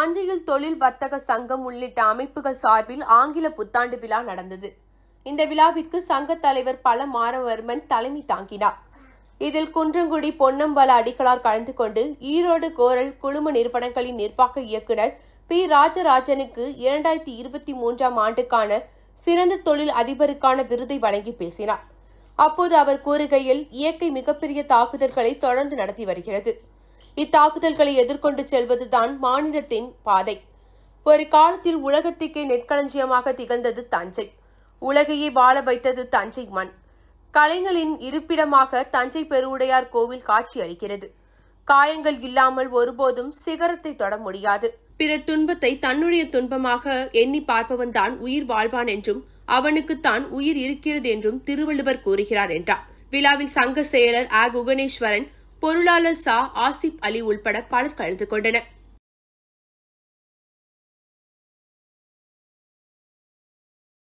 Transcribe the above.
தஞ்சையில் தொழில் வர்த்தக சங்கம் உள்ளிட்ட அமைப்புகள் சார்பில் ஆங்கில புத்தாண்டு விழா நடந்தது. இந்த விழாவிற்கு சங்க தலைவர் பல மாரவர்மன் தலைமை தாங்கினார். இதில் குன்றங்குடி பொன்னம்பல அடிகளார் கலந்து கொண்டு ஈரோடு கோரல் குழும நிறுவனங்களின் நிர்வாக இயக்குநர் பி. ராஜராஜனுக்கு இரண்டாயிரத்தி இருபத்தி மூன்றாம் ஆண்டுக்கான சிறந்த தொழில் அதிபருக்கான விருதை வழங்கி பேசினார். அப்போது அவர் கூறுகையில் இயற்கை மிகப்பெரிய தாக்குதல்களை தொடர்ந்து நடத்தி வருகிறது. இத்தாக்குதல்களை எதிர்கொண்டு செல்வதுதான் மாநிலத்தின் பாதை. ஒரு காலத்தில் உலகத்திற்கே நெற்களஞ்சியமாக திகழ்ந்தது தஞ்சை. உலகையே வாழ வைத்தது தஞ்சை மண். கலைஞரின் இருப்பிடமாக தஞ்சை பெருவுடையார் கோவில் காட்சியளிக்கிறது காயங்கள் இல்லாமல் ஒருபோதும் சிகரத்தை தொட முடியாது. பிறர் துன்பத்தை தன்னுடைய துன்பமாக எண்ணி பார்ப்பவன் தான் உயிர் வாழ்வான் என்றும் அவனுக்குத்தான் உயிர் இருக்கிறது என்றும் திருவள்ளுவர் கூறுகிறார் என்றார். விழாவில் சங்க செயலர் ஆ குகணேஸ்வரன் பொருளாளர் சா ஆசிப் அலி உள்பட பலர் கலந்து கொண்டனர்.